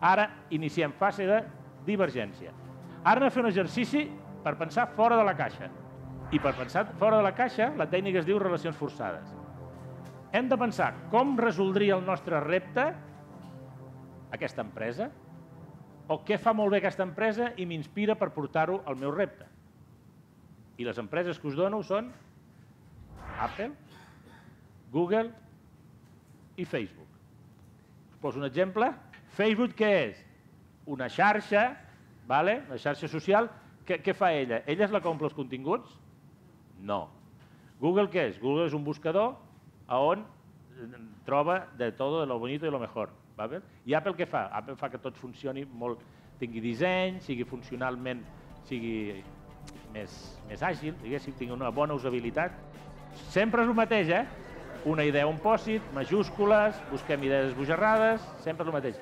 Ara iniciem fase de divergència. Ara anem a fer un exercici per pensar fora de la caixa. I per pensar fora de la caixa, la tècnica es diu relacions forçades. Hem de pensar com resoldria el nostre repte aquesta empresa o què fa molt bé aquesta empresa i m'inspira per portar-ho al meu repte. I les empreses que us dono són Apple, Google i Facebook. Us poso un exemple. Facebook què és? Una xarxa, vale? una xarxa social. Què, què fa ella? Ella és la que omple els continguts? No. Google què és? Google és un buscador on troba de tot, de lo bonito i lo mejor. ¿vale? I Apple què fa? Apple fa que tot funcioni molt, tingui disseny, sigui funcionalment, sigui més, més àgil, diguéssim, tingui una bona usabilitat. Sempre és el mateix, eh? Una idea, un pòsit, majúscules, busquem idees esbojarrades, sempre és el mateix.